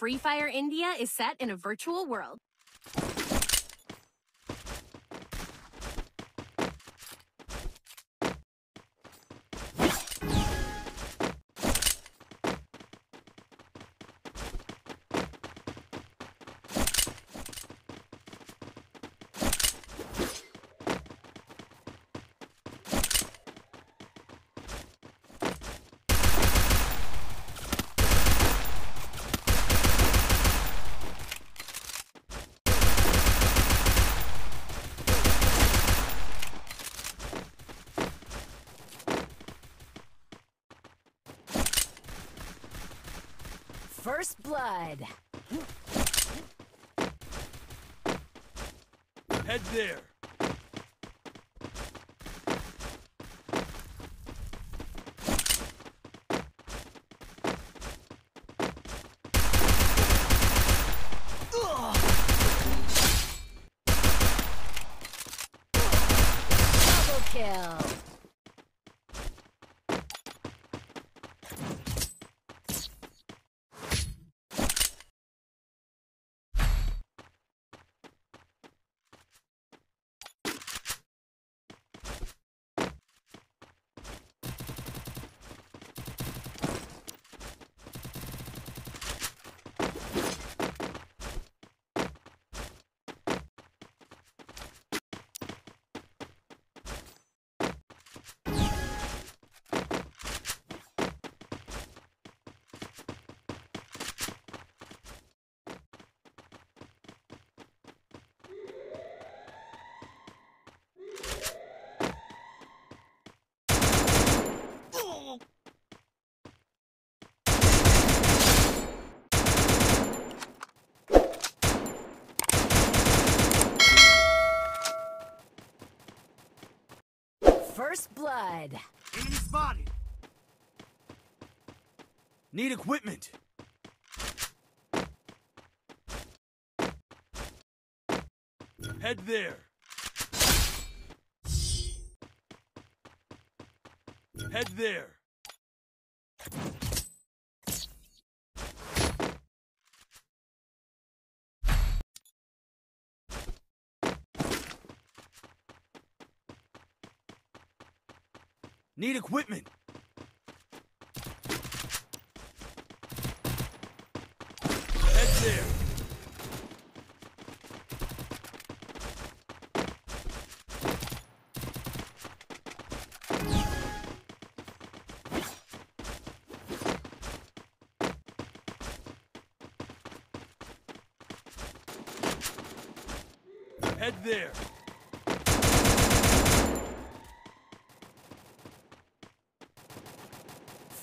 Free Fire India is set in a virtual world. First blood. Head there. Double kill. First blood. Enemy spotted. Need equipment. Head there. Head there. Need equipment. Head there. Head there.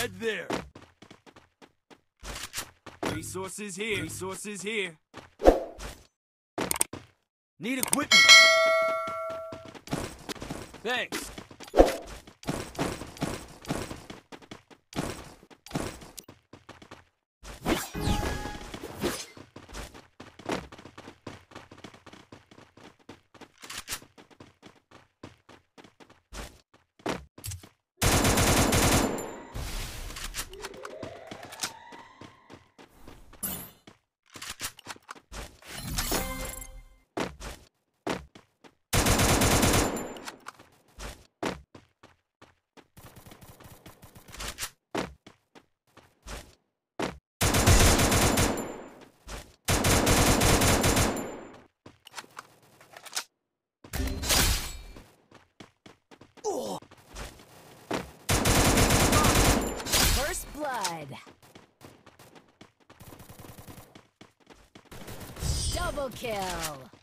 Head there. Resources here. Resources here. Need equipment. Thanks. First blood. Double kill.